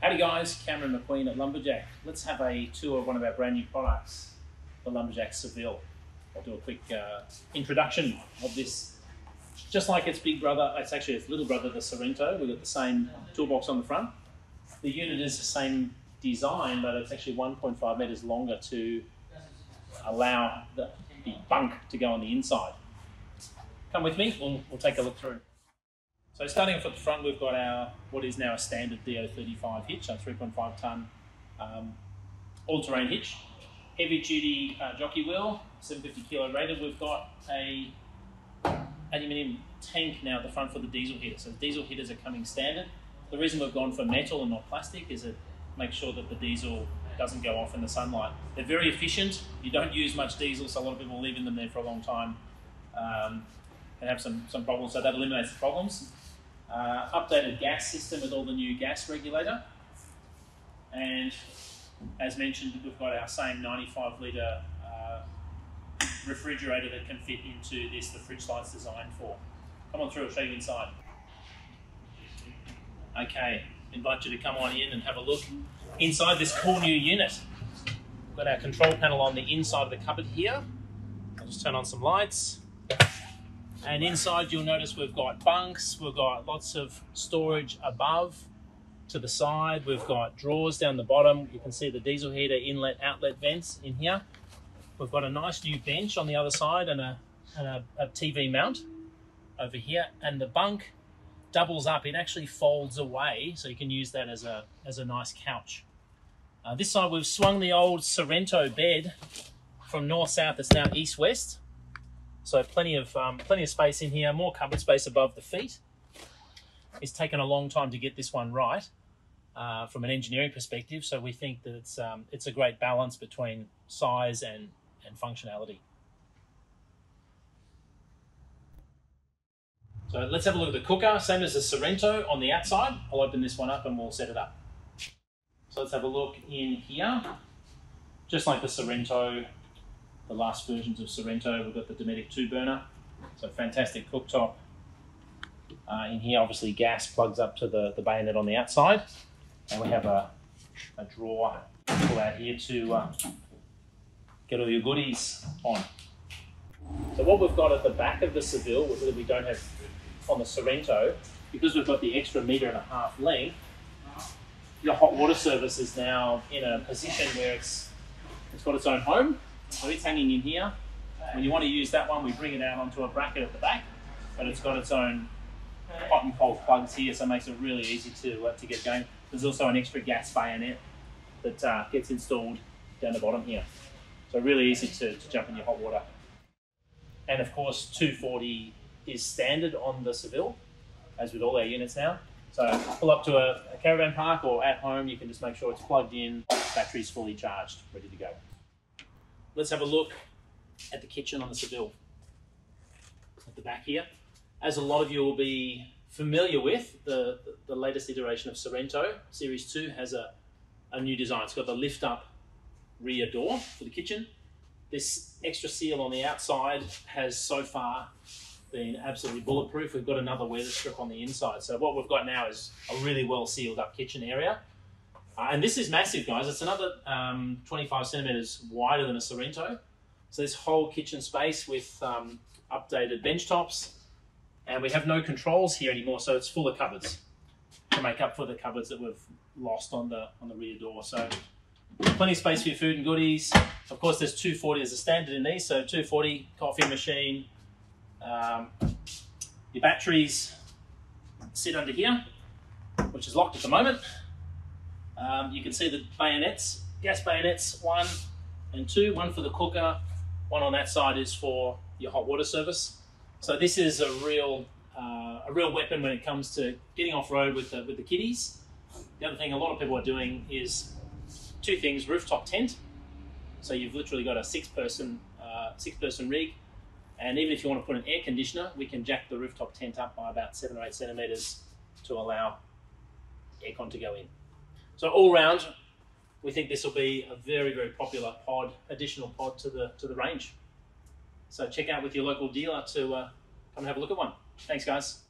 Howdy guys, Cameron McQueen at Lumberjack. Let's have a tour of one of our brand new products, the Lumberjack Seville. I'll do a quick uh, introduction of this. Just like its big brother, it's actually its little brother, the Sorrento. We've got the same toolbox on the front. The unit is the same design, but it's actually 1.5 meters longer to allow the, the bunk to go on the inside. Come with me, we'll, we'll take a look through. So starting off at the front, we've got our what is now a standard DO35 hitch, a 3.5 ton um, all-terrain hitch, heavy-duty uh, jockey wheel, 750 kilo rated. We've got a aluminium tank now at the front for the diesel heater. So diesel heaters are coming standard. The reason we've gone for metal and not plastic is it makes sure that the diesel doesn't go off in the sunlight. They're very efficient. You don't use much diesel, so a lot of people are leaving them there for a long time um, and have some, some problems. So that eliminates the problems. Uh, updated gas system with all the new gas regulator. And as mentioned, we've got our same 95 litre uh, refrigerator that can fit into this, the fridge slide's designed for. Come on through, I'll show you inside. Okay, invite you to come on in and have a look inside this cool new unit. We've got our control panel on the inside of the cupboard here. I'll just turn on some lights. And inside you'll notice we've got bunks, we've got lots of storage above to the side, we've got drawers down the bottom. You can see the diesel heater inlet outlet vents in here. We've got a nice new bench on the other side and a, and a, a TV mount over here. And the bunk doubles up, it actually folds away so you can use that as a, as a nice couch. Uh, this side we've swung the old Sorrento bed from north-south, it's now east-west. So plenty of um, plenty of space in here, more cupboard space above the feet. It's taken a long time to get this one right uh, from an engineering perspective. So we think that it's um, it's a great balance between size and and functionality. So let's have a look at the cooker. Same as the Sorrento on the outside. I'll open this one up and we'll set it up. So let's have a look in here. Just like the Sorrento, the last versions of Sorrento. We've got the Dometic 2 burner, so fantastic cooktop. Uh, in here, obviously, gas plugs up to the, the bayonet on the outside, and we have a, a drawer pull out here to uh, get all your goodies on. So what we've got at the back of the Seville, that we don't have on the Sorrento, because we've got the extra metre and a half length, your hot water service is now in a position where it's it's got its own home so it's hanging in here. When you want to use that one, we bring it out onto a bracket at the back, but it's got its own hot and cold plugs here, so it makes it really easy to, uh, to get going. There's also an extra gas bayonet that uh, gets installed down the bottom here. So really easy to, to jump in your hot water. And of course, 240 is standard on the Seville, as with all our units now. So pull up to a, a caravan park or at home, you can just make sure it's plugged in, battery's fully charged, ready to go let's have a look at the kitchen on the Seville at the back here. As a lot of you will be familiar with, the, the, latest iteration of Sorrento, Series 2, has a, a new design. It's got the lift-up rear door for the kitchen. This extra seal on the outside has so far been absolutely bulletproof. We've got another weather strip on the inside. So what we've got now is a really well sealed up kitchen area. Uh, and this is massive, guys. It's another um, 25 centimeters wider than a Sorrento. So this whole kitchen space with um, updated bench tops. And we have no controls here anymore, so it's full of cupboards to make up for the cupboards that we've lost on the on the rear door. So plenty of space for your food and goodies. Of course, there's 240 as a standard in these. So 240 coffee machine. Um, your batteries sit under here, which is locked at the moment. Um, you can see the bayonets, gas bayonets, one and two, one for the cooker, one on that side is for your hot water service. So this is a real, uh, a real weapon when it comes to getting off road with the, with the kiddies. The other thing a lot of people are doing is two things: rooftop tent. So you've literally got a six-person, uh, six-person rig, and even if you want to put an air conditioner, we can jack the rooftop tent up by about seven or eight centimeters to allow aircon to go in. So all round, we think this will be a very, very popular pod, additional pod to the to the range. So check out with your local dealer to uh, come and have a look at one. Thanks, guys.